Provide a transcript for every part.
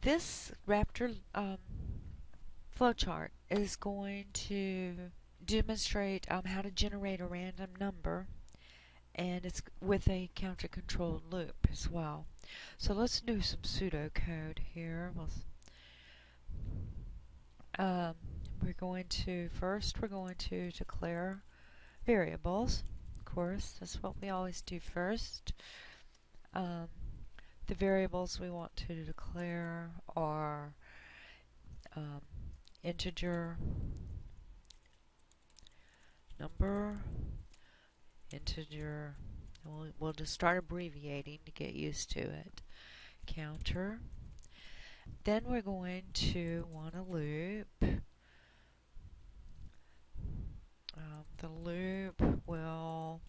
This Raptor um, flowchart is going to demonstrate um, how to generate a random number and it's with a counter controlled loop as well. So let's do some pseudocode here. We'll, um, we're going to, first we're going to declare variables. Of course, that's what we always do first. Um, the variables we want to declare are um, integer number, integer, we'll, we'll just start abbreviating to get used to it, counter. Then we're going to want a loop. Um, the loop will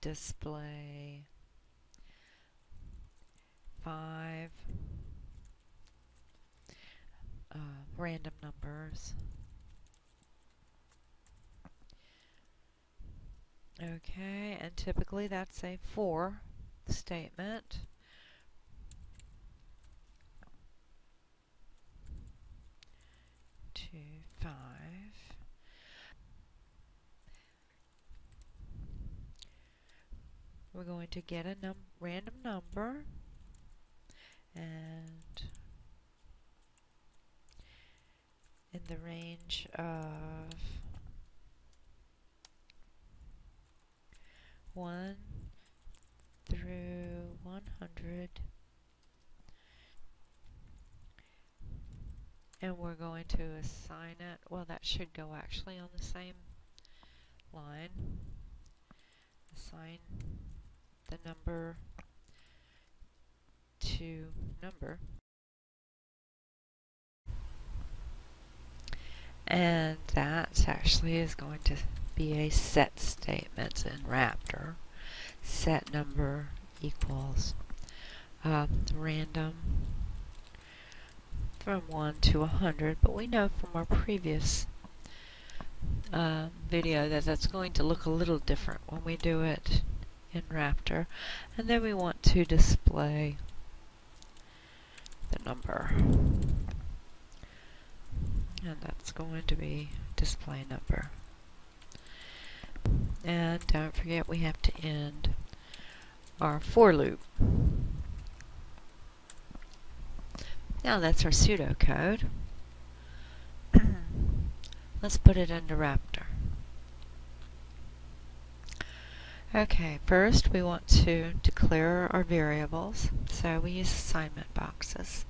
display five uh, random numbers. Okay, and typically that's a for statement. Two, five. We're going to get a num random number and in the range of 1 through 100 and we're going to assign it well that should go actually on the same line. Assign the number to number. And that actually is going to be a set statement in Raptor. Set number equals um, random from 1 to 100, but we know from our previous uh, video that that's going to look a little different when we do it in Raptor. And then we want to display number. And that's going to be display number. And don't forget we have to end our for loop. Now that's our pseudocode. Let's put it into Raptor. Okay, first we want to declare our variables, so we use assignment boxes.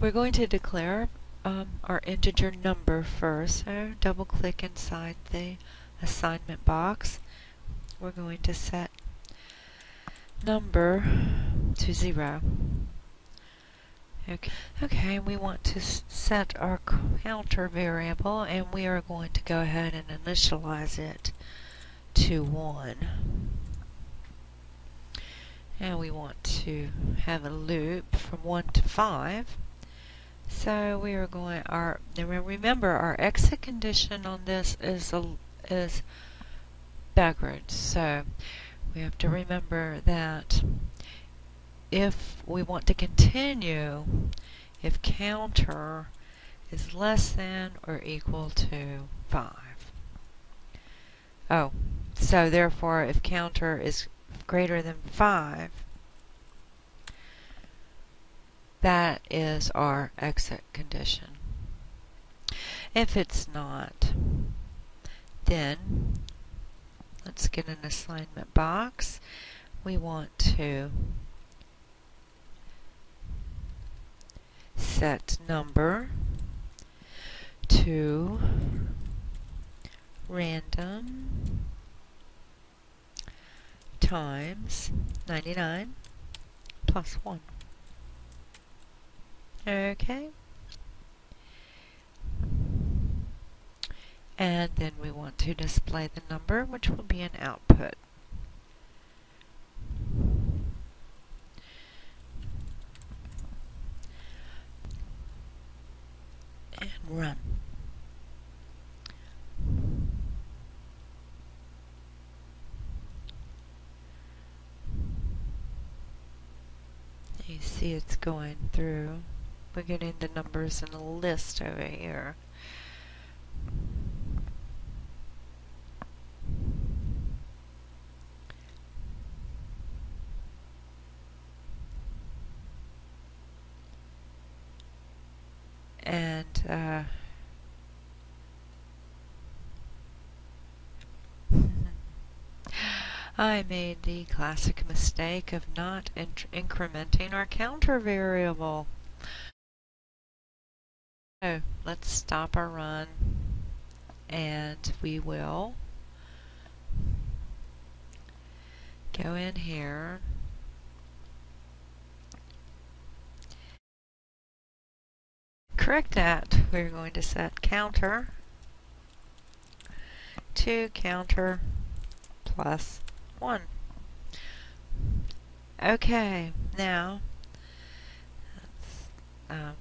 We're going to declare um, our integer number first, so double click inside the assignment box. We're going to set number to zero. Okay, okay we want to set our counter variable and we are going to go ahead and initialize it to 1. And we want to have a loop from 1 to 5. So we are going, our, remember our exit condition on this is, a, is backwards. So we have to remember that if we want to continue, if counter is less than or equal to 5. Oh, so therefore, if counter is greater than 5, that is our exit condition. If it's not, then let's get an assignment box. We want to set number to random times 99 plus 1. Okay. And then we want to display the number, which will be an output. And run. You see it's going through we're getting the numbers in a list over here. And uh, I made the classic mistake of not incrementing our counter variable. So let's stop our run and we will go in here correct that we're going to set counter to counter plus 1. Okay, now um,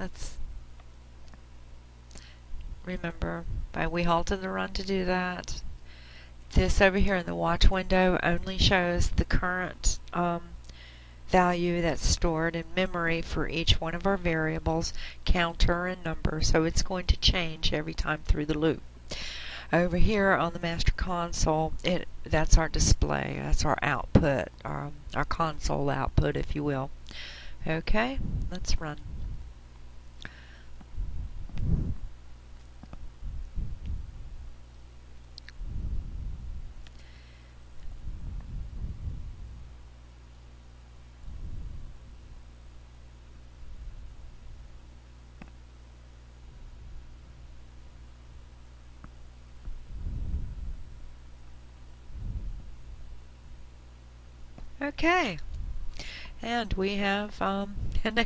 let's remember by we halted the run to do that. This over here in the watch window only shows the current um, value that's stored in memory for each one of our variables, counter and number, so it's going to change every time through the loop. Over here on the master console, it that's our display, that's our output, our, our console output, if you will. Okay, let's run. Okay. And we have um,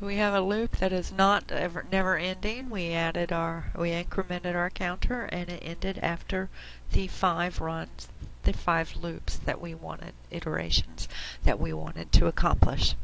we have a loop that is not ever never ending. We added our we incremented our counter and it ended after the five runs, the five loops that we wanted iterations that we wanted to accomplish.